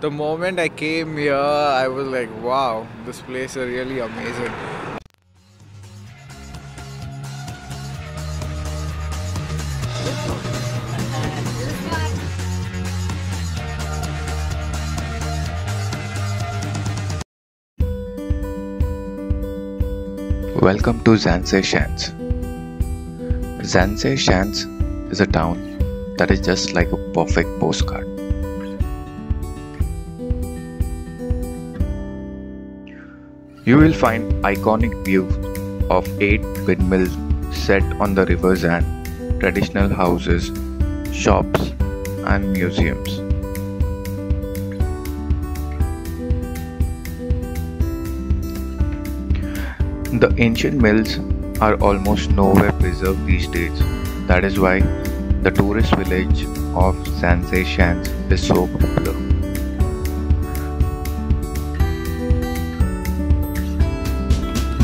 The moment I came here, I was like, wow, this place is really amazing. Welcome to Zaanse Schans. Schans is a town that is just like a perfect postcard. You will find iconic views of eight windmills set on the river's Zaan, traditional houses, shops, and museums. The ancient mills are almost nowhere preserved these days. That is why the tourist village of Zaanse Schans is so popular.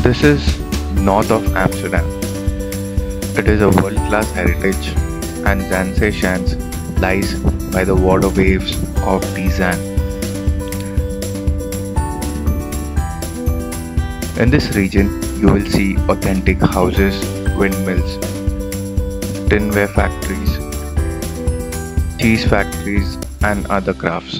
This is north of Amsterdam. It is a world-class heritage and Zaanse Schans lies by the water waves of the Zaan. In this region, you will see authentic houses, windmills, tinware factories, cheese factories, and other crafts.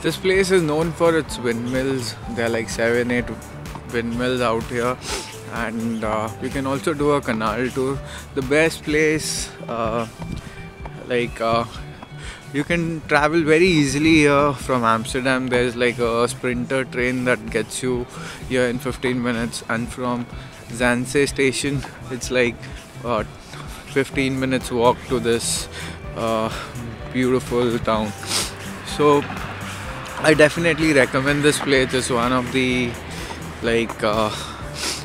This place is known for its windmills. There are like seven, eight windmills out here, and uh, you can also do a canal tour. The best place, uh, like uh, you can travel very easily here from Amsterdam. There's like a sprinter train that gets you here in 15 minutes, and from Zaanse station, it's like uh, 15 minutes walk to this uh, beautiful town. So I definitely recommend this place. It's one of the like uh,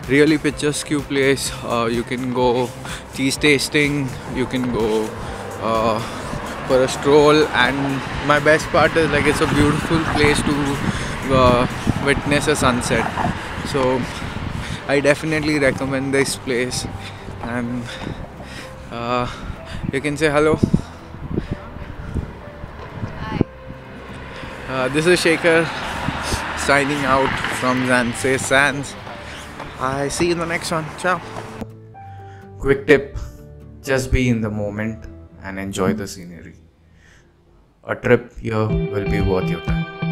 really picturesque place. Uh, you can go cheese tasting. You can go uh, for a stroll. And my best part is like it's a beautiful place to uh, witness a sunset. So I definitely recommend this place. And uh, you can say hello. Uh, this is Shekar signing out from Zaanse Schans. I see you in the next one. Ciao. Quick tip just be in the moment and enjoy the scenery. A trip here will be worth your time.